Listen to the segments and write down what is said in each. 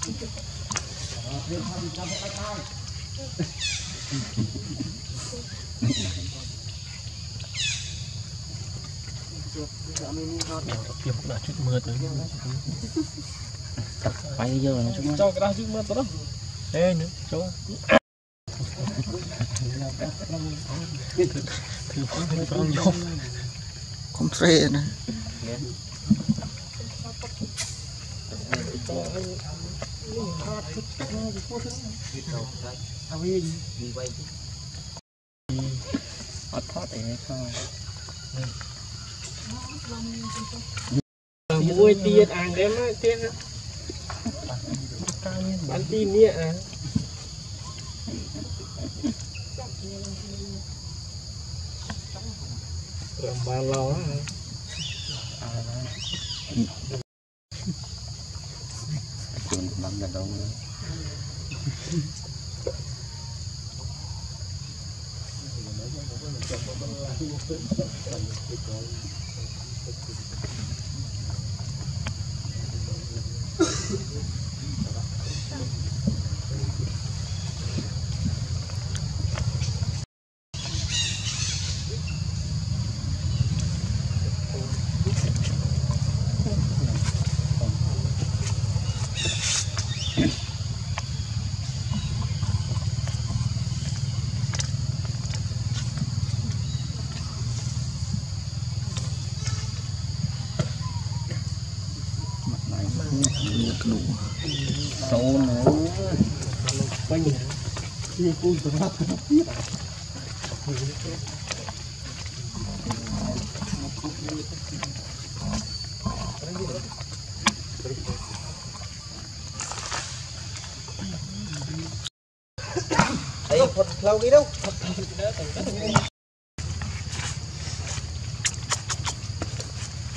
Tiếp đã chút mưa tới bay quay giờ nó chúng Cho cái đá chút mưa tới đó Ê nữa cho Thử phong thử phong vô không tre nữa. ọt thoát để thôi Mùi tiết ăn em á tiết á Bán tin nhé à Làm ba lo á nggak tahu nữa Quanh nhá Chưa cùi tầm mắt đây phật lâu đi đâu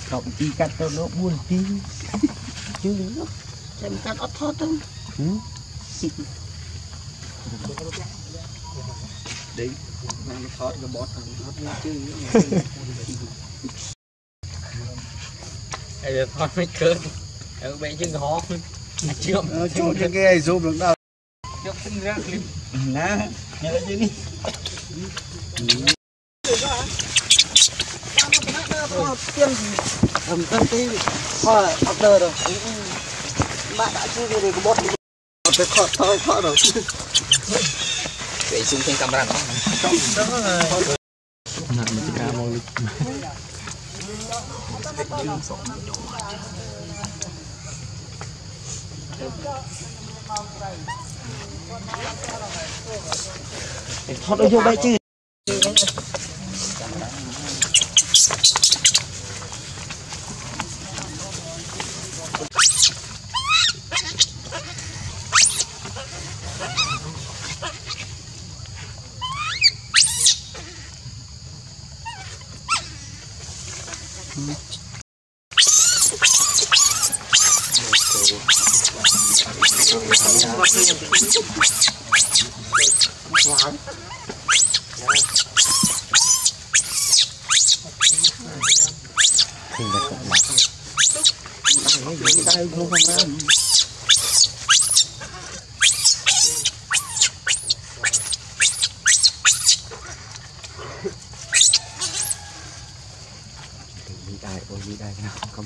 cộng chi cắt cho nó buồn tí. Chứ nó xem cắt ót thoát đâu đấy mang cái thoát cái bọt thằng thoát nó chứ Ê giờ mấy cơn Ở bên chân hó Chưa chút cái cái zoom được đâu Chưa sinh ra clip nè nhớ chứ đi tiêm cầm tâm tí thôi order rồi bạn đã chưa về cái bot cái khó thôi khó rồi. Vậy xung quanh camera nó Nặng mà cái ca mô lịch thoát nó vô đây chứ tay không không ra đi đây ôi đi đây nào không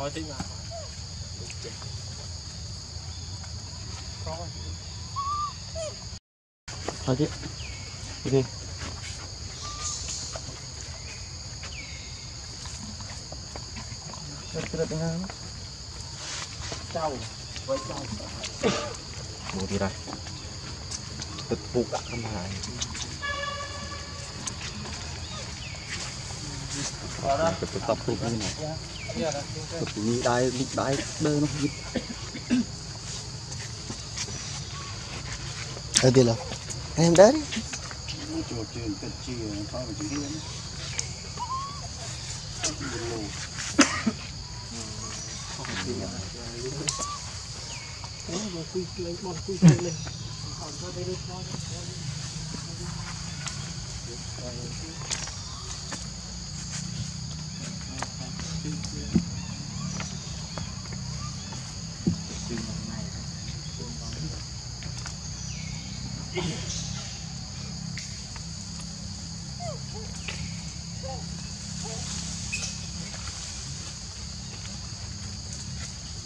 Rồi tí mà thôi chứ. Kira tengah. Cau. Với cau. Bố đi đây Tức phụ cả con hải Tức tập phụ như này tập như đai, đai, đơ nó hít Ở đây là. Em đấy.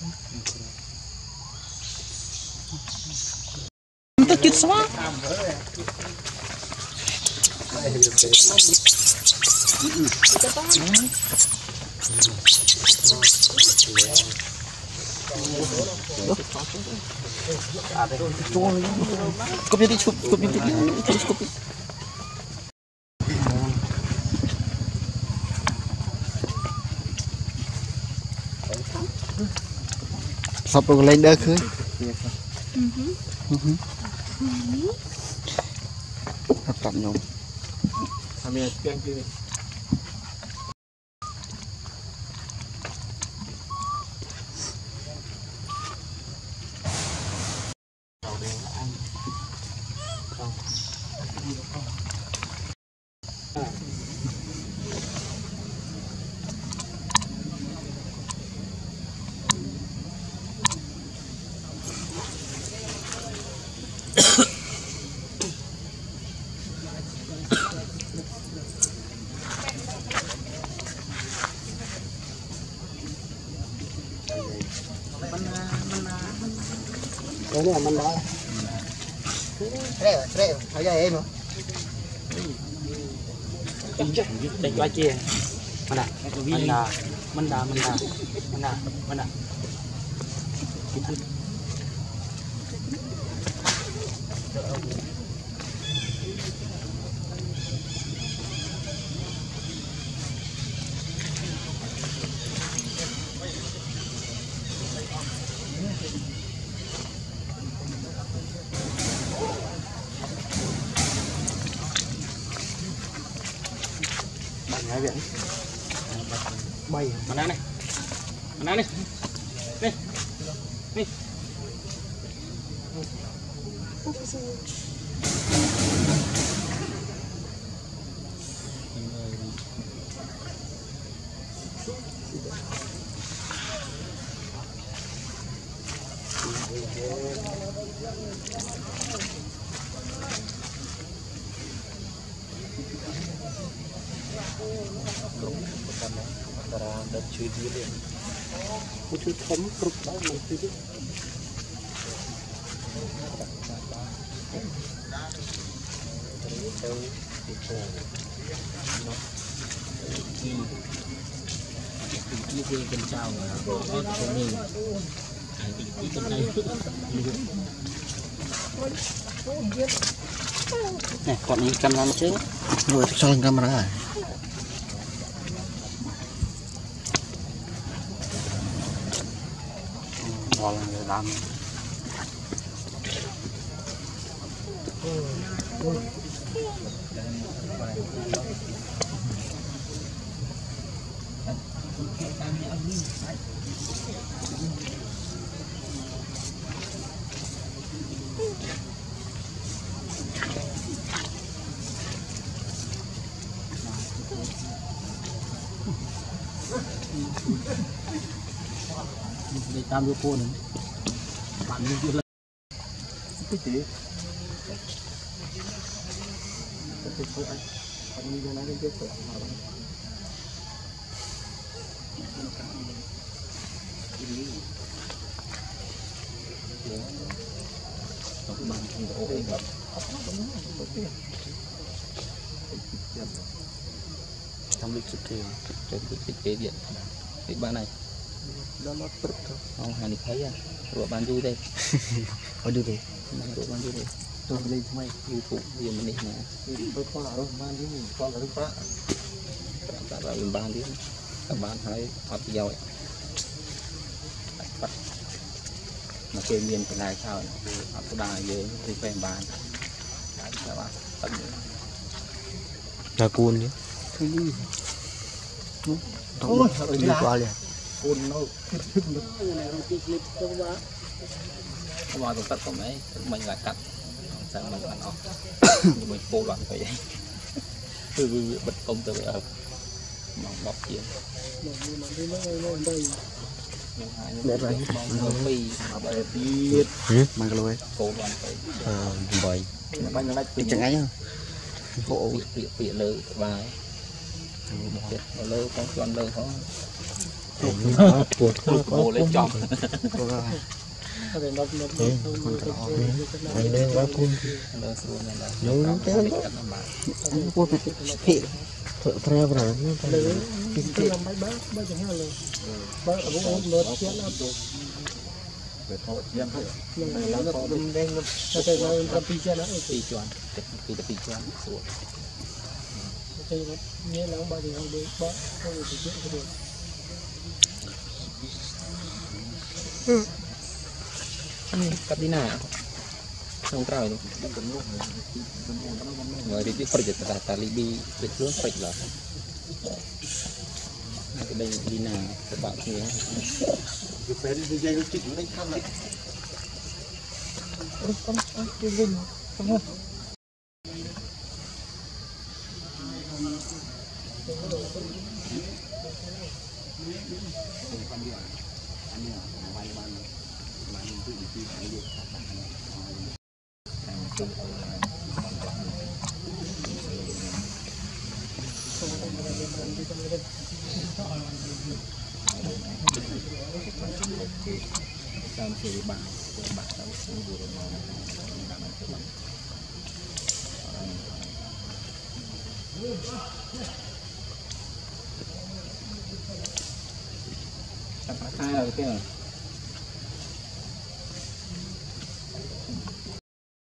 hiến Tức phụ nhà lê tiết anh Hỏi từ khi gì សពកលេងដើឃើញអឺហឺអត់តាប់នំអាមានស្ទៀងគេអ mình đó. Reo, reo, hỏi ra em hả? Đánh qua chia. Mana? Mana? Mana? Mana? Mana? Mana? Bạn nhái biển Bay. Mana này? Này? Nih. Nih. này Đi Đi Thank you. តារាដឹកជួយទៀតទេមកជួយធំគ្រប់ដល់មកទៀតទៅពីចូលមកទីទីគេកញ្ចៅបងអត់ជំនាញហើយទីទីកណ្ដៅនេះគាត់នឹងកាមេរ៉ាមកជើងមើលចូលកាមេរ៉ាហើយ bolong di dalam. Thank you. Tam vô đây đi bạn như đây tôi lên cái YouTube dia menih na tôi có là đâu cái đi con là đâu tak ra ban dia tak ban hai đó nó bứt thôi không hàng được thấy à. Rồi bán du đây. Ở du đây rồi bán du đây. Tôi lên thay như phụ giờ mình này. mà. Tôi có là đâu bán du có là đâu phá đã là mình bán đi. Các bạn hãy học giàu bắt mà chơi miên cái này sao? Học cái đài dưới thì phải bán đấy các bạn. Tận là cuốn đấy Ôi, đi qua liền côn nó vào tổng tật của mấy mình là cắt. Sang mình ăn ọc nhưng mình cô loạn vậy. Từ bật công từ ở. Mỏng bọc kia. Đẹp rồi mỏng mì mà bởi biết mang cái lối cô loạn vậy. À, bởi bánh lách bị chẳng ấy không hộ bị bị lỡ và lỡ có chọn lỡ không ក្បាលពាក្យលើផងជន់លើផង buồn គោលេចំ cái này nó nó nó anh lên quá cuốn លើស្រួលណាស់ nhớ thế កាត់ណាស់បាទ anh cuốn này thị thợ tre vào rồi nó cái cái làm mấy bác bác chẳng hạn là bác ở cũng ốm lớn chết lắm វាថតជាង nhưng mà nó có đêm đen nó cái nó nó pi chết nó ពីរជាន់ទឹកពីទៅពីរជាន់ស្រួល cái nó nghe là ông bà thì không được bác không được chuyện cái được កាត់ទីណាក្នុងក្រោយនោះមើលទីប្រតិតាតាលីប៊ីដូចខ្លួនព្រិចឡើយទៅដេញលីណាទៅបាក់គ្នា cái phế đi dây nó chỉnh lên khăn lại ôi con con cái vinh không không តាមជាបាក់ Dalam seri bang, bang tahu ini guru mau orang Tập hai rồi kia rồi.